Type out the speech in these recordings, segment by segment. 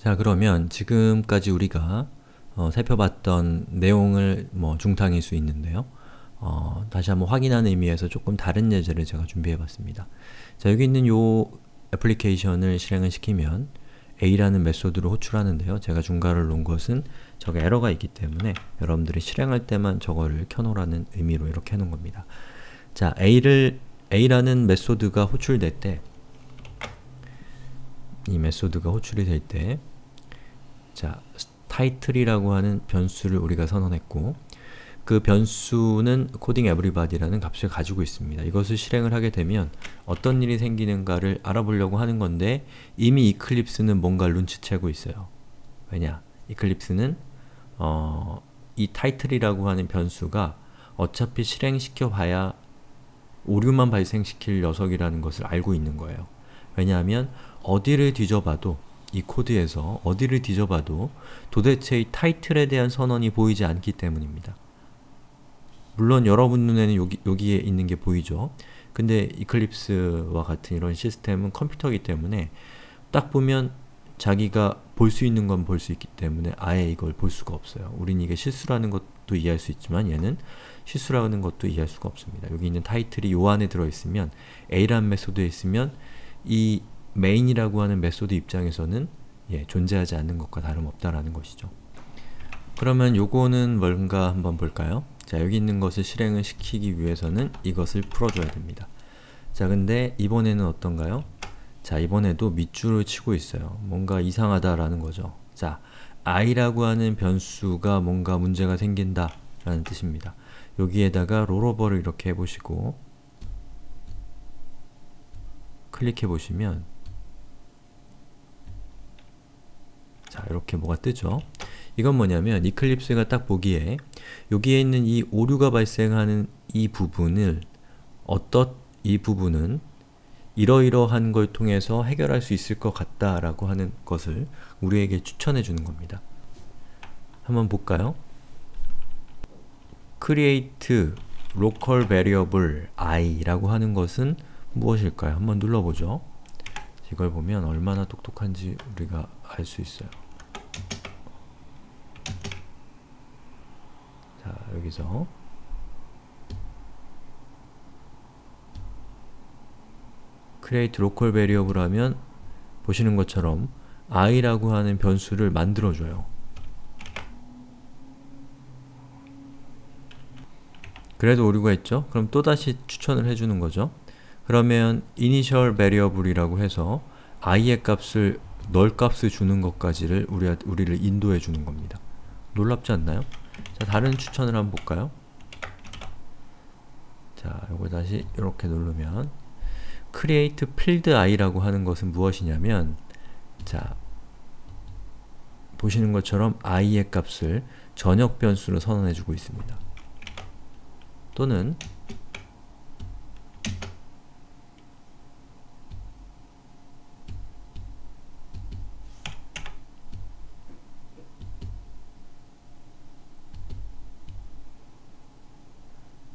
자 그러면 지금까지 우리가 어, 살펴봤던 내용을 뭐 중탕일 수 있는데요. 어, 다시 한번 확인하는 의미에서 조금 다른 예제를 제가 준비해봤습니다. 자 여기 있는 요 애플리케이션을 실행을 시키면 a라는 메소드를 호출하는데요. 제가 중괄을 놓은 것은 저게 에러가 있기 때문에 여러분들이 실행할 때만 저거를 켜놓으라는 의미로 이렇게 해놓은 겁니다. 자 a를 a라는 메소드가 호출될 때 이 method가 호출이 될 때 자, 타이틀이라고 하는 변수를 우리가 선언했고 그 변수는 coding everybody라는 값을 가지고 있습니다. 이것을 실행을 하게 되면 어떤 일이 생기는가를 알아보려고 하는 건데 이미 이클립스는 뭔가 눈치채고 있어요. 왜냐? 이클립스는 어, 이 타이틀이라고 하는 변수가 어차피 실행시켜 봐야 오류만 발생시킬 녀석이라는 것을 알고 있는 거예요. 왜냐하면 어디를 뒤져봐도 이 코드에서 어디를 뒤져봐도 도대체 이 타이틀에 대한 선언이 보이지 않기 때문입니다. 물론 여러분 눈에는 여기, 여기에 있는 게 보이죠. 근데 이클립스와 같은 이런 시스템은 컴퓨터이기 때문에 딱 보면 자기가 볼 수 있는 건 볼 수 있기 때문에 아예 이걸 볼 수가 없어요. 우린 이게 실수라는 것도 이해할 수 있지만 얘는 실수라는 것도 이해할 수가 없습니다. 여기 있는 타이틀이 요 안에 들어있으면 A라는 method에 있으면 이 main이라고 하는 method 입장에서는 예, 존재하지 않는 것과 다름없다라는 것이죠. 그러면 요거는 뭔가 한번 볼까요? 자, 여기 있는 것을 실행을 시키기 위해서는 이것을 풀어줘야 됩니다. 자, 근데 이번에는 어떤가요? 자, 이번에도 밑줄을 치고 있어요. 뭔가 이상하다라는 거죠. 자, i라고 하는 변수가 뭔가 문제가 생긴다 라는 뜻입니다. 여기에다가 롤오버를 이렇게 해보시고 클릭해 보시면 자 이렇게 뭐가 뜨죠? 이건 뭐냐면 이클립스가 딱 보기에 여기에 있는 이 오류가 발생하는 이 부분을 어떻 이 부분은 이러이러한 걸 통해서 해결할 수 있을 것 같다라고 하는 것을 우리에게 추천해 주는 겁니다. 한번 볼까요? create local variable i라고 하는 것은 무엇일까요? 한번 눌러보죠. 이걸 보면 얼마나 똑똑한지 우리가 알 수 있어요. 자, 여기서 create local variable 하면 보시는 것처럼 i라고 하는 변수를 만들어줘요. 그래도 오류가 있죠? 그럼 또다시 추천을 해주는 거죠. 그러면 initial variable이라고 해서 i의 값을 널 값을 주는 것까지를 우리, 우리를 인도해 주는 겁니다. 놀랍지 않나요? 자, 다른 추천을 한번 볼까요? 자, 요거 다시 이렇게 누르면 create field i라고 하는 것은 무엇이냐면 자, 보시는 것처럼 i의 값을 전역 변수로 선언해 주고 있습니다. 또는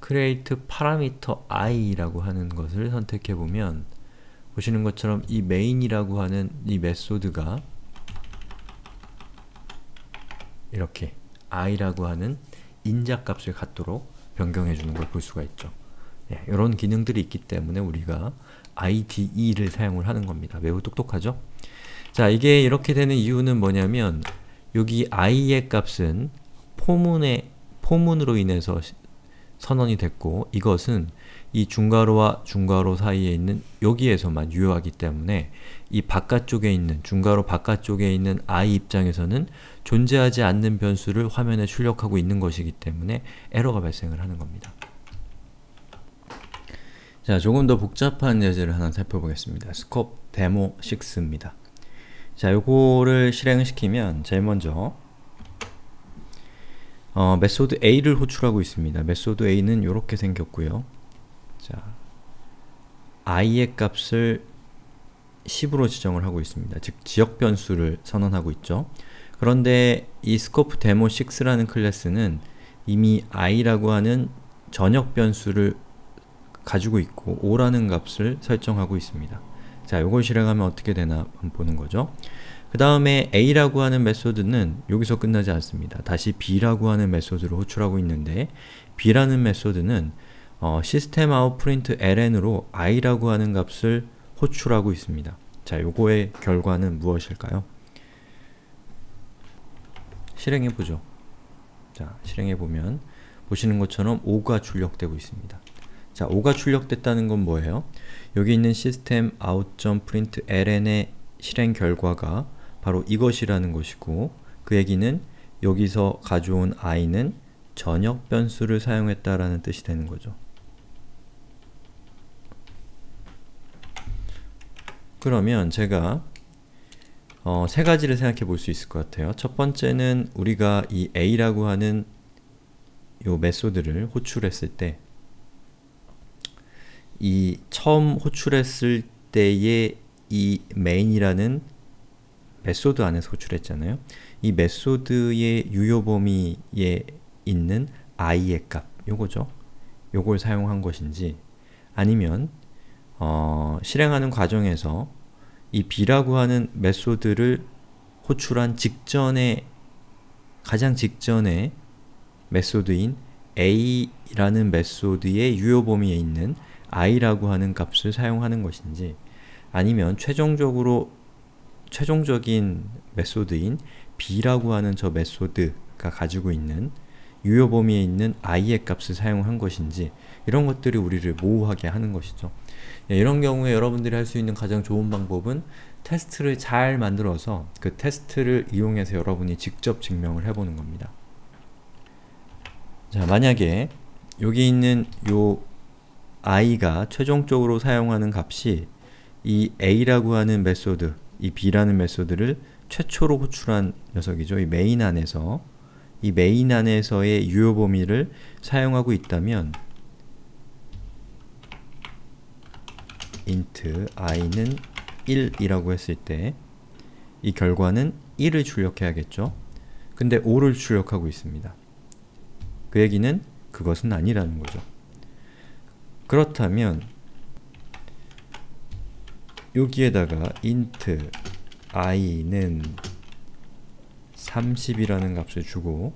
create parameter i라고 하는 것을 선택해 보면 보시는 것처럼 이 main이라고 하는 이 메소드가 이렇게 i라고 하는 인자값을 갖도록 변경해 주는 걸 볼 수가 있죠. 예, 이런 기능들이 있기 때문에 우리가 IDE를 사용을 하는 겁니다. 매우 똑똑하죠? 자, 이게 이렇게 되는 이유는 뭐냐면 여기 i의 값은 포문의 포문으로 인해서 선언이 됐고 이것은 이 중괄호와 중괄호 사이에 있는 여기에서만 유효하기 때문에 이 바깥쪽에 있는 중괄호 바깥쪽에 있는 i 입장에서는 존재하지 않는 변수를 화면에 출력하고 있는 것이기 때문에 에러가 발생을 하는 겁니다. 자, 조금 더 복잡한 예제를 하나 살펴보겠습니다. 스콥 데모 6입니다. 자, 요거를 실행을 시키면 제일 먼저 어, method A를 호출하고 있습니다. method A는 이렇게 생겼고요. 자, i의 값을 10으로 지정을 하고 있습니다. 즉, 지역 변수를 선언하고 있죠. 그런데 이 scope demo 6라는 클래스는 이미 i라고 하는 전역 변수를 가지고 있고 5라는 값을 설정하고 있습니다. 자, 이걸 실행하면 어떻게 되나 보는 거죠. 그 다음에 a라고 하는 method는 여기서 끝나지 않습니다. 다시 b라고 하는 method를 호출하고 있는데 b라는 method는 어, system out print ln으로 i라고 하는 값을 호출하고 있습니다. 자, 요거의 결과는 무엇일까요? 실행해보죠. 자, 실행해보면 보시는 것처럼 5가 출력되고 있습니다. 자, 5가 출력됐다는 건 뭐예요? 여기 있는 시스템 out.println의 실행 결과가 바로 이것이라는 것이고 그 얘기는 여기서 가져온 i는 전역 변수를 사용했다라는 뜻이 되는 거죠. 그러면 제가 어, 세 가지를 생각해 볼 수 있을 것 같아요. 첫 번째는 우리가 이 a라고 하는 요 method를 호출했을 때 이 처음 호출했을 때의 이 main이라는 method 안에서 호출했잖아요. 이 method의 유효 범위에 있는 i의 값, 요거죠. 요걸 사용한 것인지 아니면 어, 실행하는 과정에서 이 b라고 하는 method를 호출한 직전에 가장 직전에 method인 a라는 method의 유효 범위에 있는 i라고 하는 값을 사용하는 것인지 아니면 최종적으로 최종적인 method인 b라고 하는 저 method가 가지고 있는 유효 범위에 있는 i의 값을 사용한 것인지 이런 것들이 우리를 모호하게 하는 것이죠. 예, 이런 경우에 여러분들이 할 수 있는 가장 좋은 방법은 테스트를 잘 만들어서 그 테스트를 이용해서 여러분이 직접 증명을 해보는 겁니다. 자, 만약에 여기 있는 요 i가 최종적으로 사용하는 값이 이 a라고 하는 method, 이 b라는 method를 최초로 호출한 녀석이죠. 이 메인 안에서 이 메인 안에서의 유효 범위를 사용하고 있다면 int i는 1이라고 했을 때 이 결과는 1을 출력해야겠죠. 근데 5를 출력하고 있습니다. 그 얘기는 그것은 아니라는 거죠. 그렇다면 여기에다가 int i는 30이라는 값을 주고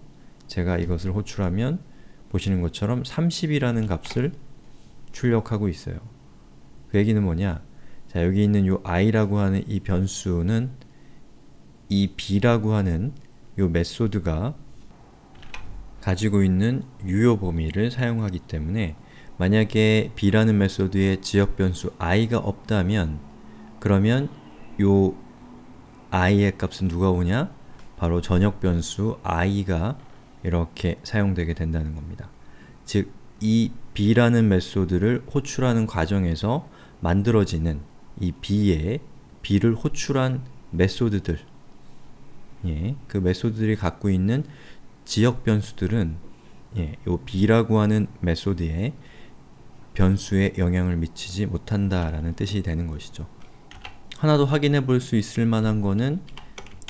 제가 이것을 호출하면 보시는 것처럼 30이라는 값을 출력하고 있어요. 그 얘기는 뭐냐? 자, 여기 있는 요 i라고 하는 이 변수는 이 b라고 하는 요 메소드가 가지고 있는 유효 범위를 사용하기 때문에 만약에 b라는 메소드에 지역 변수 i가 없다면 그러면 요 i의 값은 누가 오냐? 바로 전역 변수 i가 이렇게 사용되게 된다는 겁니다. 즉, 이 b라는 메소드를 호출하는 과정에서 만들어지는 이 b의 b를 호출한 메소드들 예, 그 메소드들이 갖고 있는 지역 변수들은 예, 요 b라고 하는 메소드에 변수에 영향을 미치지 못한다 라는 뜻이 되는 것이죠. 하나 더 확인해 볼 수 있을 만한 거는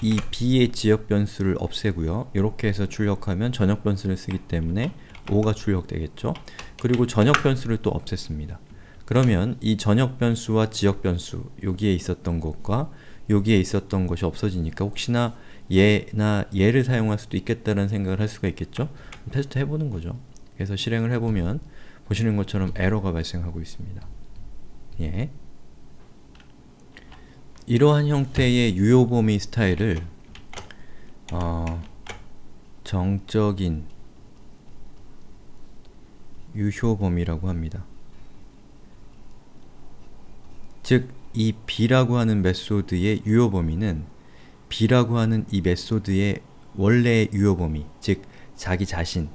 이 b의 지역 변수를 없애고요. 이렇게 해서 출력하면 전역 변수를 쓰기 때문에 5가 출력되겠죠. 그리고 전역 변수를 또 없앴습니다. 그러면 이 전역 변수와 지역 변수 여기에 있었던 것과 여기에 있었던 것이 없어지니까 혹시나 얘나 얘를 사용할 수도 있겠다는 생각을 할 수가 있겠죠? 테스트 해보는 거죠. 그래서 실행을 해보면 보시는 것처럼 에러가 발생하고 있습니다. 예. 이러한 형태의 유효 범위 스타일을 어, 정적인 유효 범위라고 합니다. 즉, 이 b라고 하는 메소드의 유효 범위는 b라고 하는 이 메소드의 원래의 유효 범위, 즉 자기 자신,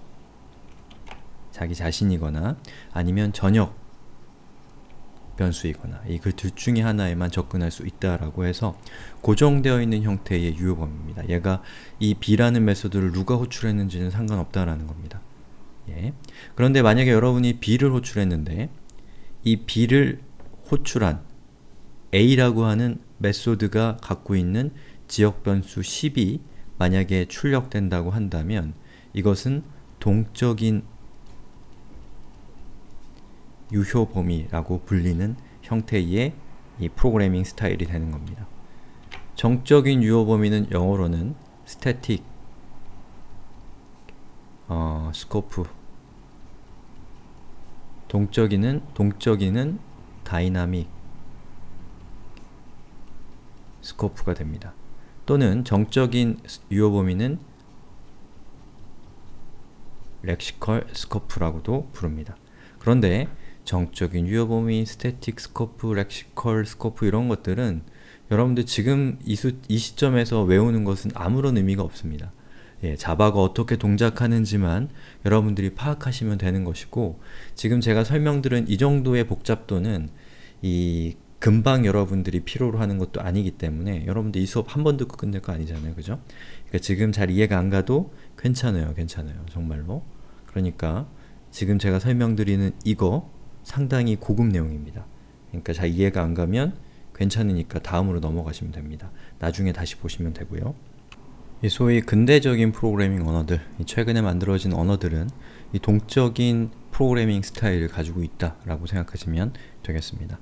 자기 자신이거나 아니면 전역 변수이거나 이 그 둘 중에 하나에만 접근할 수 있다라고 해서 고정되어 있는 형태의 유효 범위입니다. 얘가 이 b라는 메소드를 누가 호출했는지는 상관없다라는 겁니다. 예. 그런데 만약에 여러분이 b를 호출했는데 이 b를 호출한 a라고 하는 메소드가 갖고 있는 지역 변수 10이 만약에 출력된다고 한다면 이것은 동적인 유효 범위라고 불리는 형태의 이 프로그래밍 스타일이 되는 겁니다. 정적인 유효 범위는 영어로는 static 어, scope 동적이는 동적이는 dynamic scope가 됩니다. 또는 정적인 유효 범위는 lexical scope라고도 부릅니다. 그런데 정적인 유효 범위, static scope, lexical scope 이런 것들은 여러분들 지금 이, 수, 이 시점에서 외우는 것은 아무런 의미가 없습니다. 예, 자바가 어떻게 동작하는지만 여러분들이 파악하시면 되는 것이고 지금 제가 설명드린 이 정도의 복잡도는 이 금방 여러분들이 필요로 하는 것도 아니기 때문에 여러분들 이 수업 한 번 듣고 끝낼 거 아니잖아요. 그죠? 그러니까 지금 잘 이해가 안 가도 괜찮아요. 괜찮아요. 정말로. 그러니까 지금 제가 설명드리는 이거 상당히 고급 내용입니다. 그러니까 잘 이해가 안 가면 괜찮으니까 다음으로 넘어가시면 됩니다. 나중에 다시 보시면 되고요. 이 소위 근대적인 프로그래밍 언어들, 최근에 만들어진 언어들은 이 동적인 프로그래밍 스타일을 가지고 있다라고 생각하시면 되겠습니다.